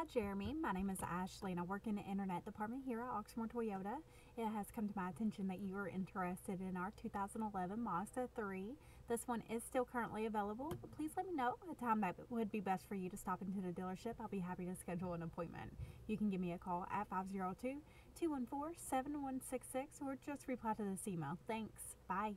Hi, Jeremy. My name is Ashley, and I work in the Internet Department here at Oxmoor Toyota. It has come to my attention that you are interested in our 2011 Mazda 3. This one is still currently available. Please let me know a time that would be best for you to stop into the dealership. I'll be happy to schedule an appointment. You can give me a call at 502 214 7166 or just reply to this email. Thanks. Bye.